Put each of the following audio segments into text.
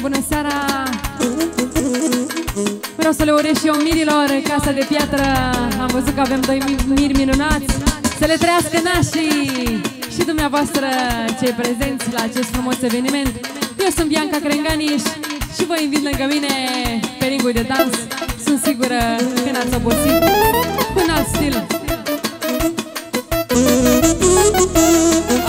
Bună seara! Vreau să le urez și eu mirilor Casa de Piatră. Am văzut că avem doi miri minunați. Să le trăiască nașii Și dumneavoastră cei prezenți la acest frumos eveniment. Eu sunt Bianca Crenganiș Și vă invit lângă mine pe ringul de dans. Sunt sigură că n-ați obosit Până alt stil. pot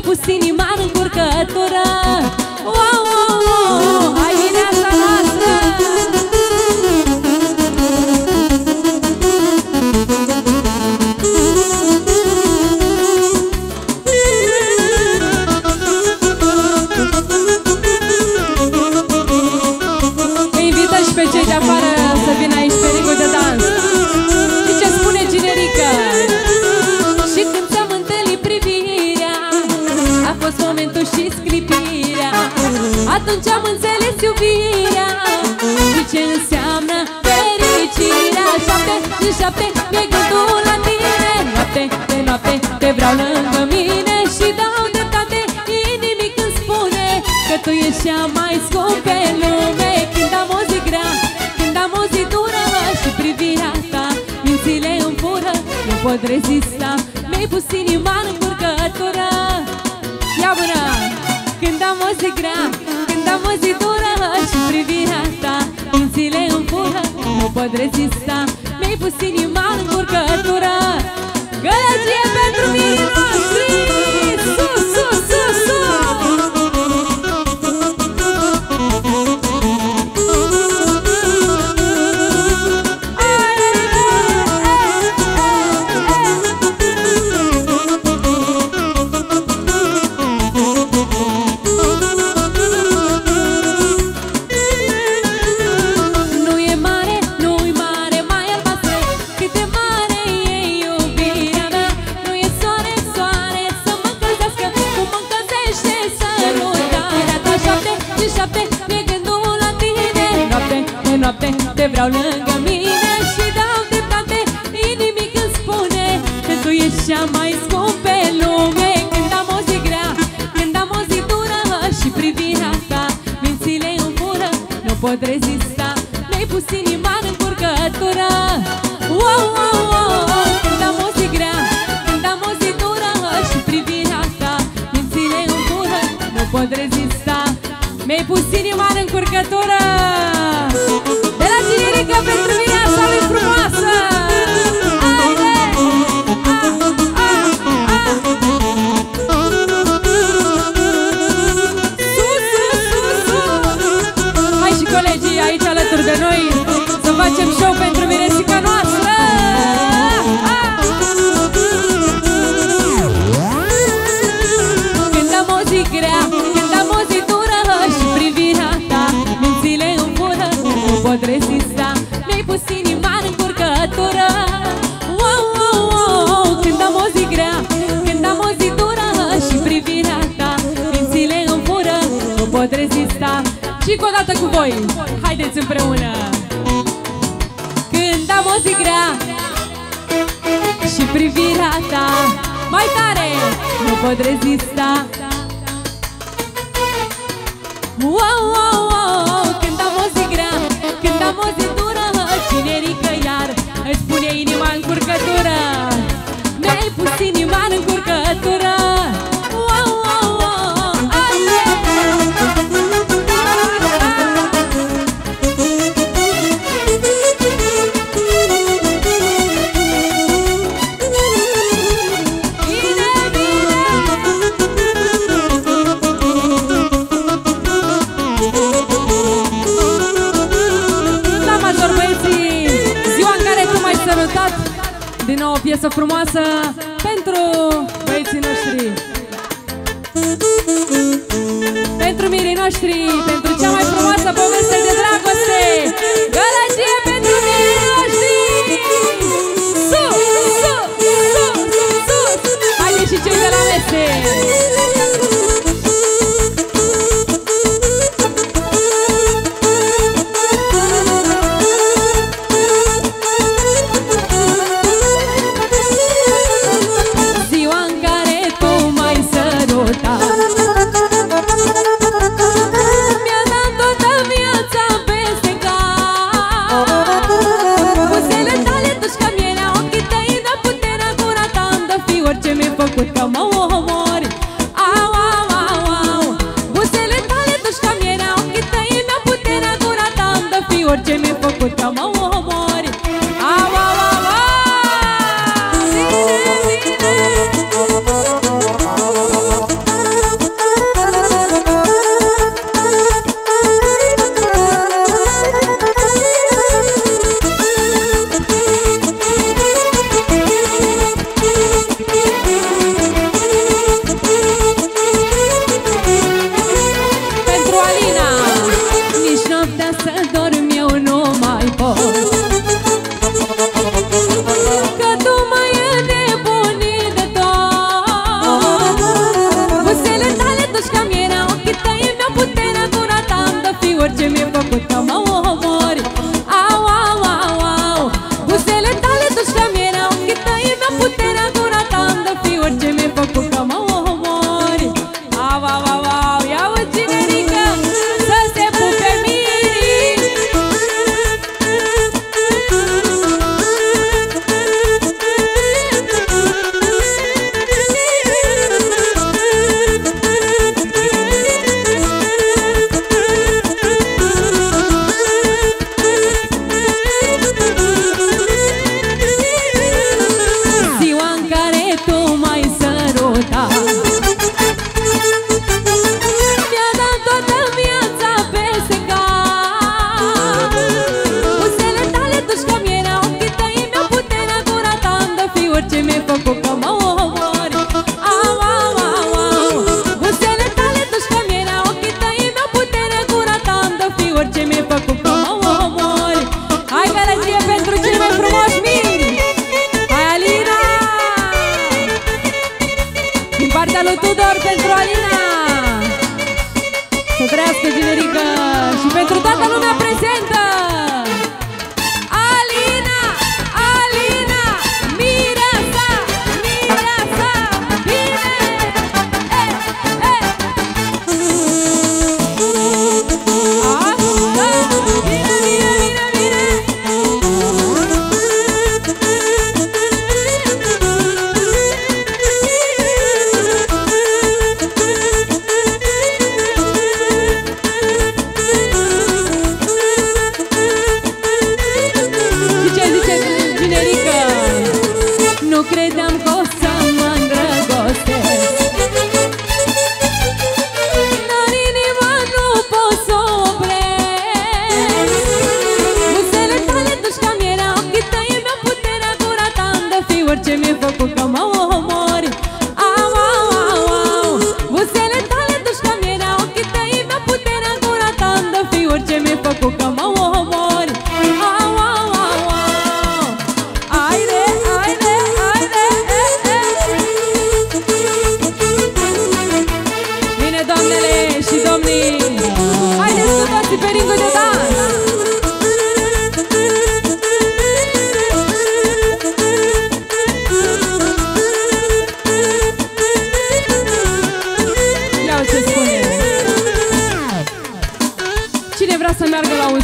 pus inima în încurcătură. Wow, wow, wow, înțeles iubirea Și ce înseamnă fericirea? Șapte din șapte mi-e gândul la tine. Noapte de noapte te vreau lângă mine. Și dau dreptate inimic când spune Că tu ești cea mai scump pe lume. Când am o zi grea, când am o zi dură Și privirea ta mințile îmi fură Nu pot rezista, mi-ai pus inima în încurcătură Ia bună! Când am o zi grea, când am o zi dură Și privirea ta mințile îmi fură Nu pot rezista, mi-ai pus inima în încurcătură Gălăgie pentru mine Mi-ai pus inima în încurcătură încă o dată cu voi. Haideți împreună. Când am o zi grea Și privirea ta Mai tare Nu pot rezista. Wow, wow, wow Când am o zi grea Când am o zi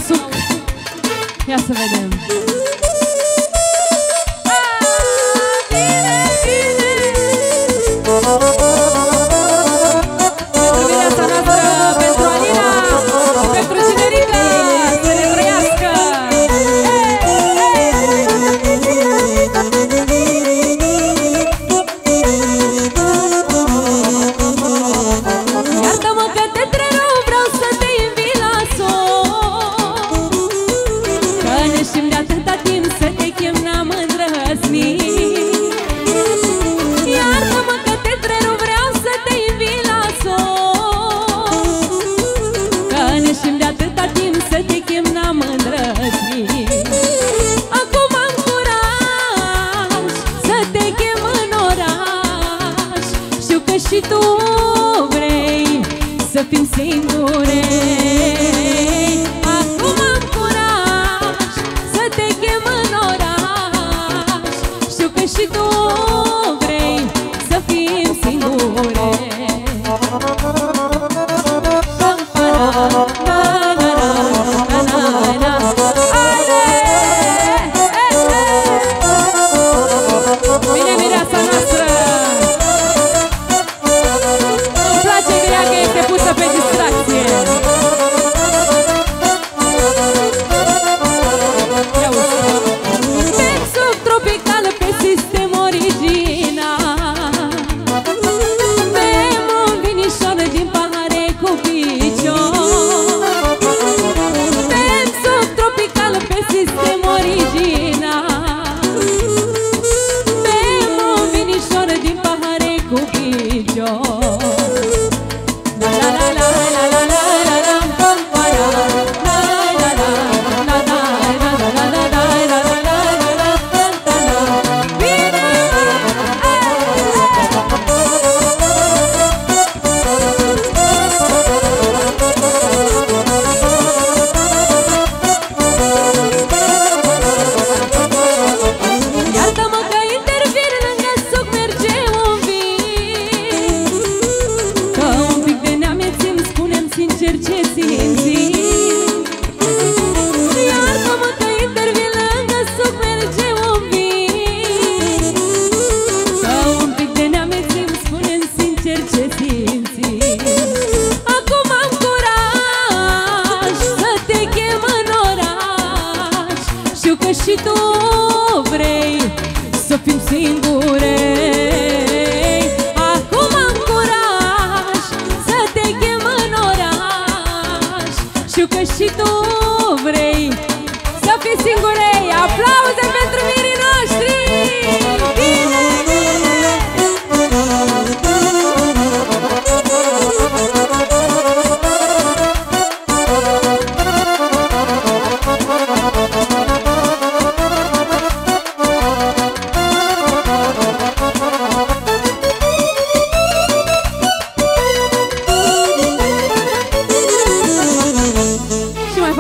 Că ne știm de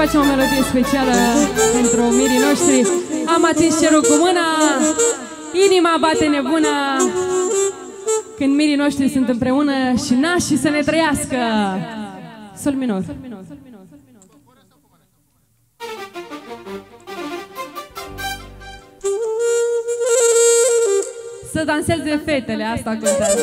facem o melodie specială pentru mirii noștri. Am atins cerul cu mâna, inima bate nebuna, când mirii noștri sunt împreună și nașii să ne trăiască. Sol minor. Sol minor. Să danseze fetele, asta contează.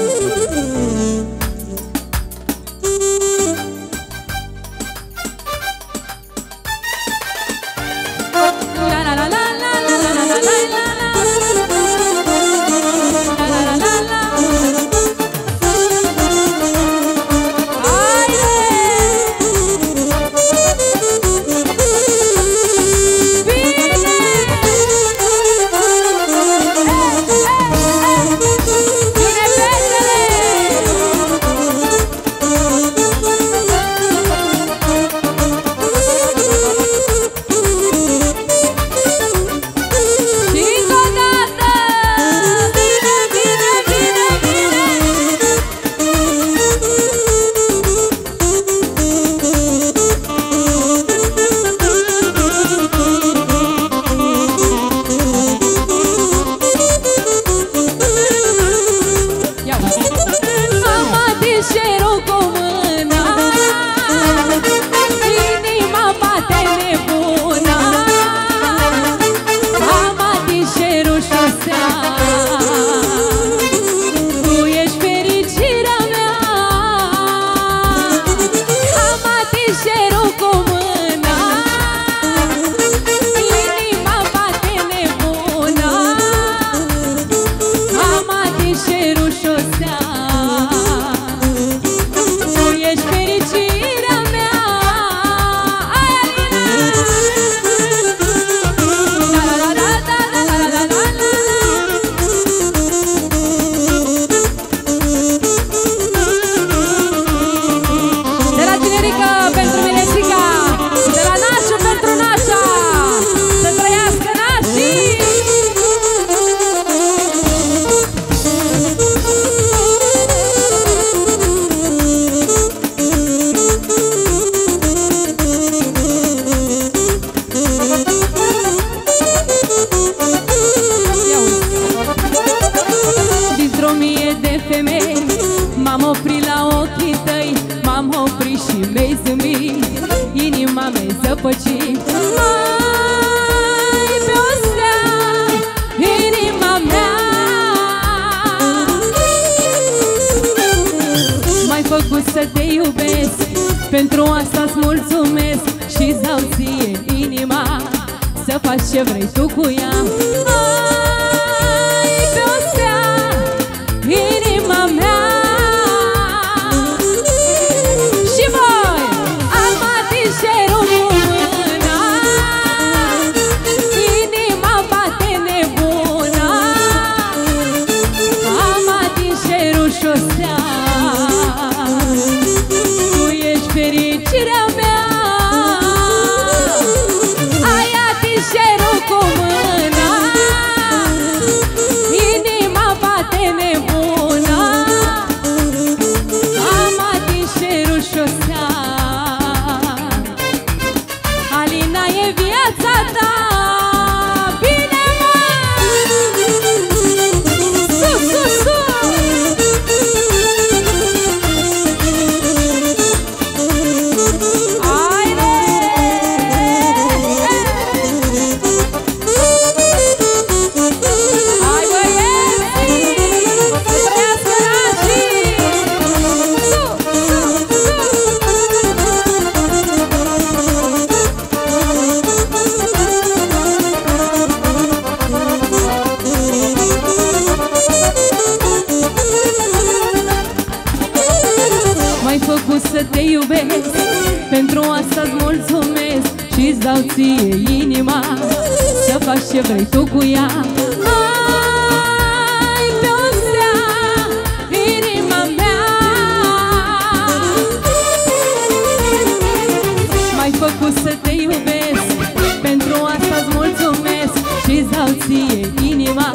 ție inima.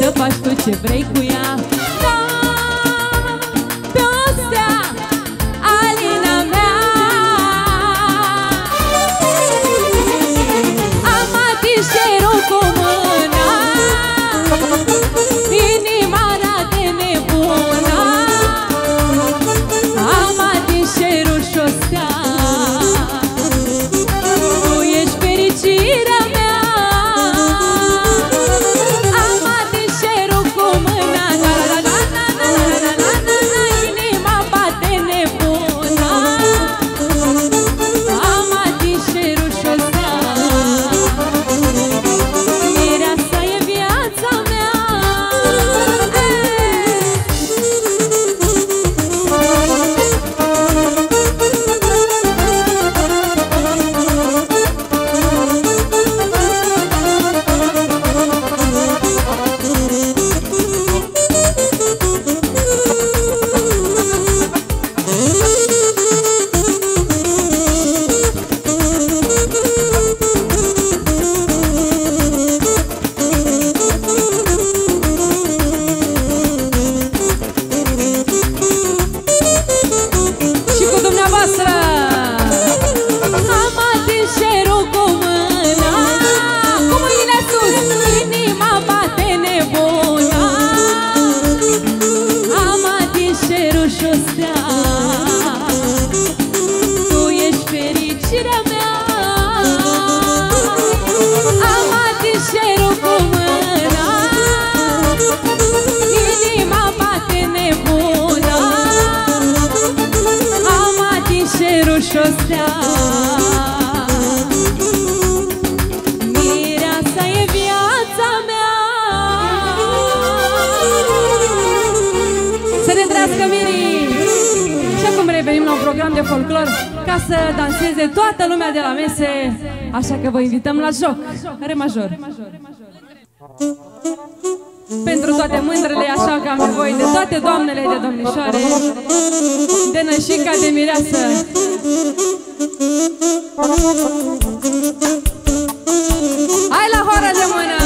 Să faci tu ce vrei cu ea. joc, re major. Pentru toate mândrele, așa că am nevoie de toate doamnele de domnișoare, de nășica de mireasă. Hai la horă de mână!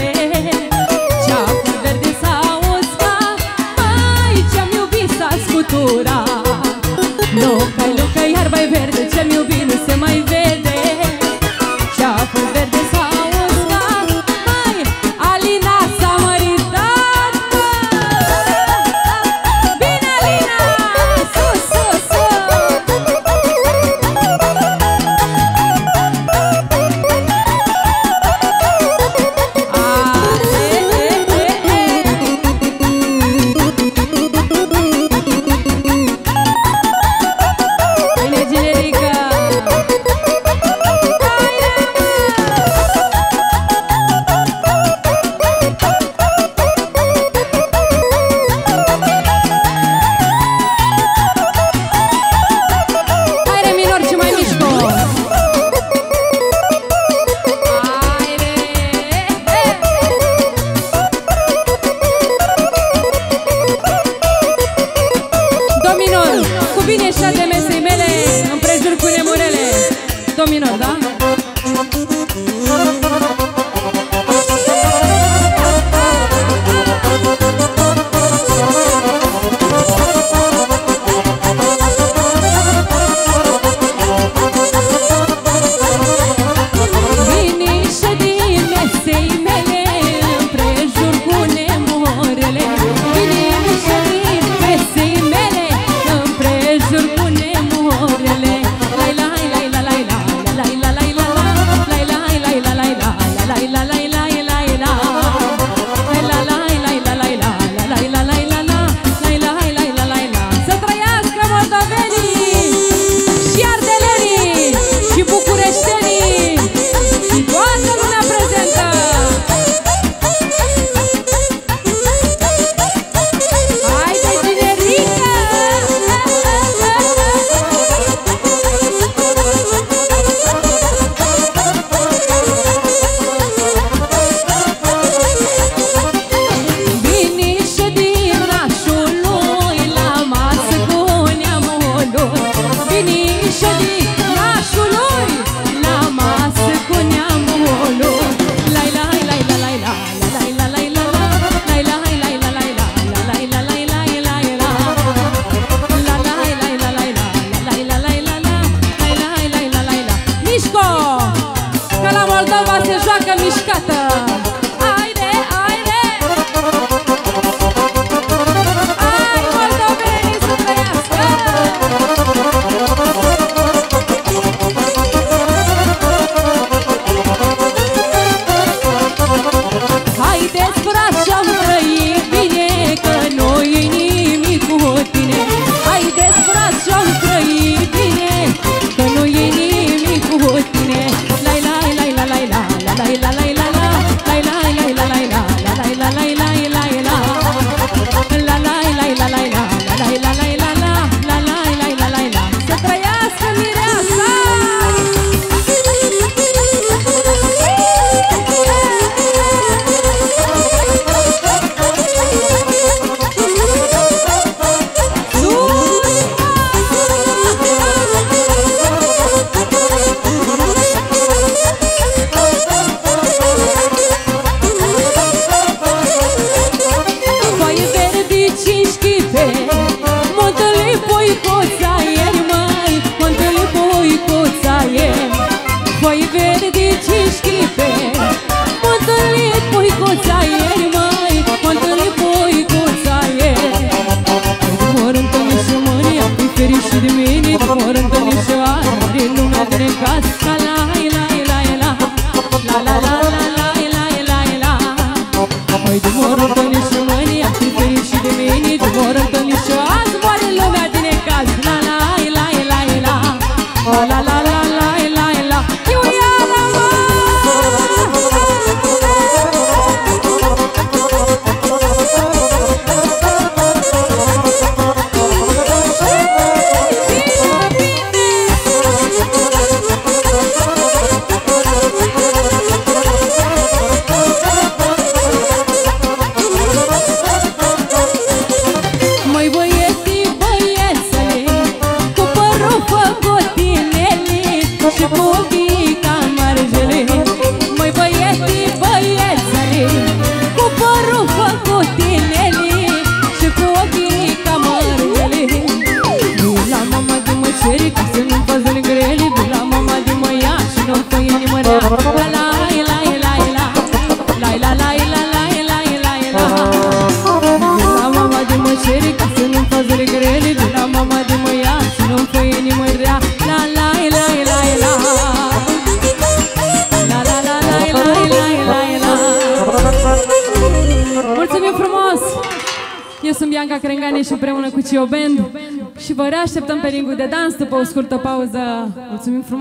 Band și